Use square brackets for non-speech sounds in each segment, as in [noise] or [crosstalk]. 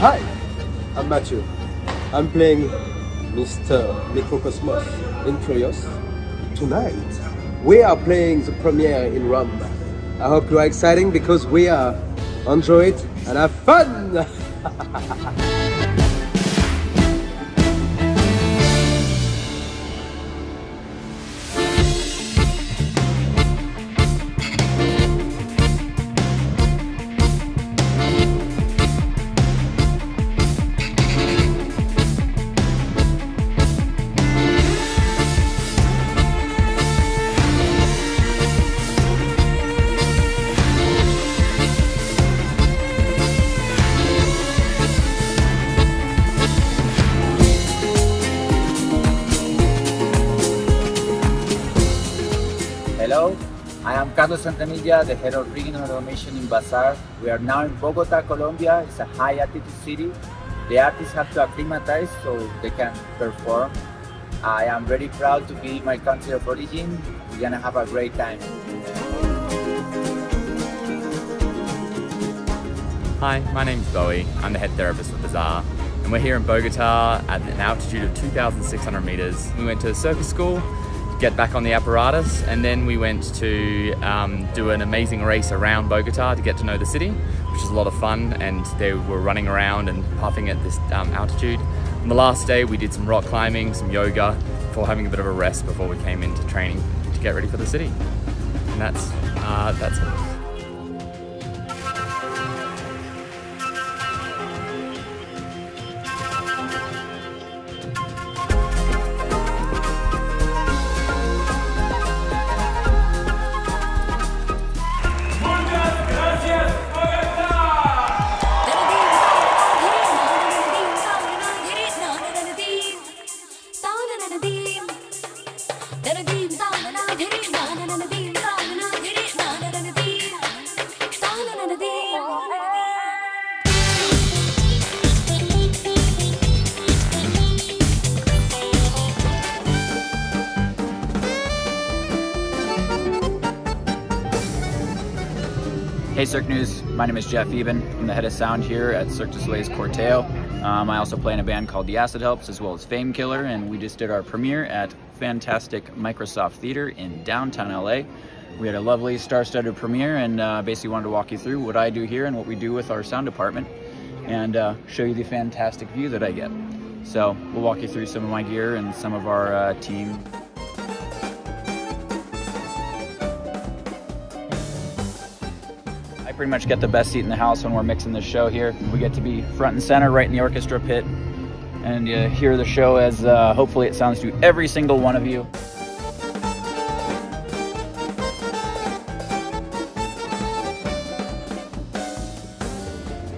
Mathieu. I'm Matthew. I'm playing Mr. Microcosmos in Kurios. Tonight, we are playing the premiere in Rome. I hope you are exciting because we are enjoy it and have fun! [laughs] I am Carlos Santanilla, the head of regional automation in Bazzar. We are now in Bogota, Colombia. It's a high altitude city. The artists have to acclimatize so they can perform. I am very proud to be my country of origin. We're gonna have a great time. Hi, my name's Bowie. I'm the head therapist for Bazzar, and we're here in Bogota at an altitude of 2,600 meters. We went to the circus school get back on the apparatus and then we went to um, do an amazing race around Bogota to get to know the city which is a lot of fun and they were running around and puffing at this um, altitude. On the last day we did some rock climbing, some yoga before having a bit of a rest before we came into training to get ready for the city. And that's, uh, that's Hey Cirque News, my name is Jeff Eben. I'm the head of sound here at Cirque du Soleil's Corteo. Um, I also play in a band called The Acid Helps as well as Fame Killer and we just did our premiere at fantastic Microsoft Theater in downtown LA. We had a lovely star-studded premiere and uh, basically wanted to walk you through what I do here and what we do with our sound department and uh, show you the fantastic view that I get. So we'll walk you through some of my gear and some of our uh, team pretty much get the best seat in the house when we're mixing the show here. We get to be front and center right in the orchestra pit and you hear the show as uh, hopefully it sounds to every single one of you.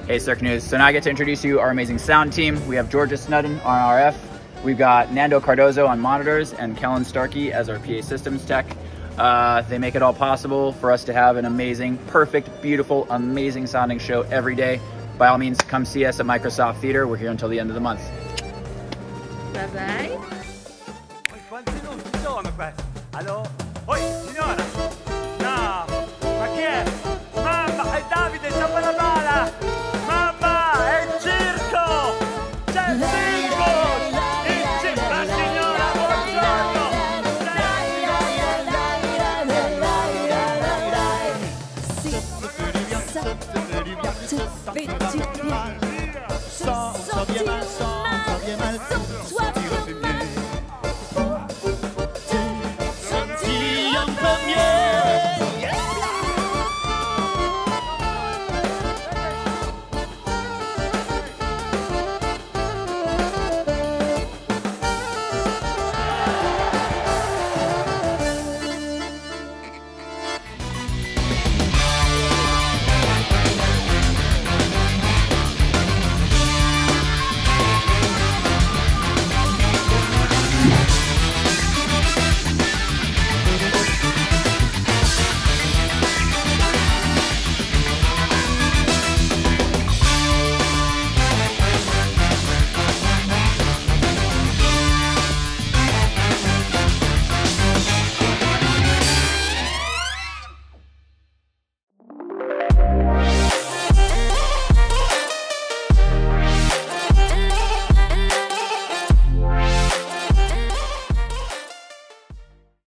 Hey Cirque News, so now I get to introduce you our amazing sound team. We have Georgia Snudden on RF, we've got Nando Cardozo on monitors and Kellen Starkey as our PA systems tech. Uh, they make it all possible for us to have an amazing, perfect, beautiful, amazing sounding show every day. By all means, come see us at Microsoft Theater. We're here until the end of the month. Bye bye.